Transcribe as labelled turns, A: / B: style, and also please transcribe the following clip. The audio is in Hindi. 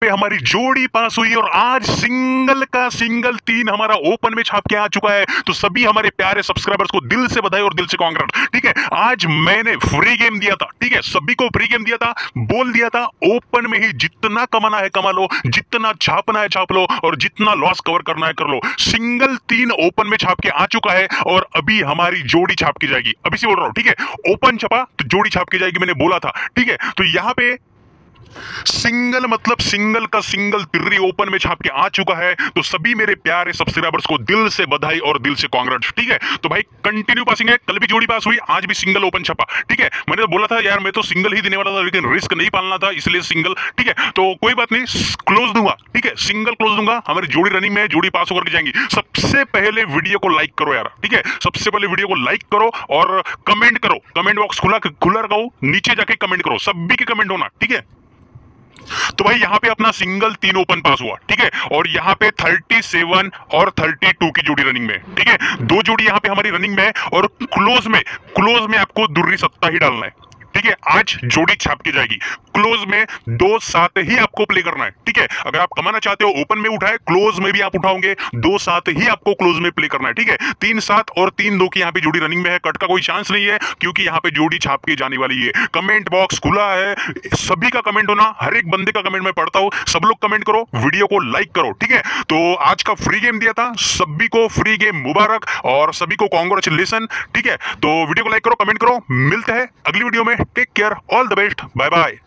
A: पे हमारी जोड़ी पास हुई और आज सिंगल का सिंगल तीन हमारा ओपन में छाप के आ चुका है। तो सभी हमारे प्यारे सब्सक्राइबर्स को दिल से बधाई और दिल से कांग्रेट ठीक है, आज मैंने फ्री गेम दिया था। ठीक है, सभी को फ्री गेम दिया था, बोल दिया था, ओपन में ही जितना कमाना है कमा लो, जितना छापना है छाप लो और जितना लॉस कवर करना है कर लो। सिंगल तीन ओपन में छाप के आ चुका है और अभी हमारी जोड़ी छाप की जाएगी। अभी से बोल रहा हूँ, ठीक है, ओपन छपा तो जोड़ी छाप की जाएगी, मैंने बोला था। ठीक है तो यहाँ पे सिंगल मतलब सिंगल का सिंगल तिर्री ओपन में छाप के आ चुका है। तो सभी मेरे प्यारे सब्सक्राइबर्स को दिल से बधाई और दिल से कांग्रेट ठीक है? तो भाई कंटिन्यू पासिंग है। कल भी जोड़ी पास हुई, आज भी सिंगल ओपन छपा, ठीक है? मैंने तो बोला था, यार, मैं तो सिंगल ही देने वाला था, लेकिन रिस्क नहीं पालना था, इसलिए सिंगल ठीक है? तो कोई बात नहीं क्लोज दूँगा, ठीक है? सिंगल क्लोज दूँगा, हमारी जोड़ी रनिंग में जोड़ी पास होकर जाएँगी। सबसे पहले वीडियो को लाइक करो यार, ठीक है? सबसे पहले वीडियो को लाइक करो और कमेंट करो। कमेंट बॉक्स खुला खुला रखो नीचे जाके कमेंट करो, सभी के कमेंट होना, ठीक है? तो भाई यहाँ पे अपना सिंगल तीन ओपन पास हुआ, ठीक है? और यहाँ पे 37 और 32 की जोड़ी रनिंग में, ठीक है? दो जोड़ी यहाँ पे हमारी रनिंग में है और क्लोज में क्लोज में आपको दुर्री सत्ता ही डालना है, ठीक है? आज जोड़ी छाप के जाएगी। क्लोज में दो सात ही आपको प्ले करना है, ठीक है? अगर आप कमाना चाहते हो ओपन में उठाए क्लोज में भी आप उठाओगे, दो सात ही आपको क्लोज में प्ले करना है, ठीक है? तीन सात और तीन दो की यहाँ पे जोड़ी रनिंग में है कट का कोई चांस नहीं है, क्योंकि यहाँ पे जोड़ी छाप की जाने वाली है। कमेंट बॉक्स खुला है, सभी का कमेंट होना, हर एक बंदे का कमेंट में पढ़ता हूँ, सब लोग कमेंट करो वीडियो को लाइक करो, ठीक है? तो आज का फ्री गेम दिया था, सभी को फ्री गेम मुबारक और सभी को कॉन्ग्रेचुलेसन ठीक है? तो वीडियो को लाइक करो कमेंट करो, मिलते हैं अगली वीडियो में take care all the best bye bye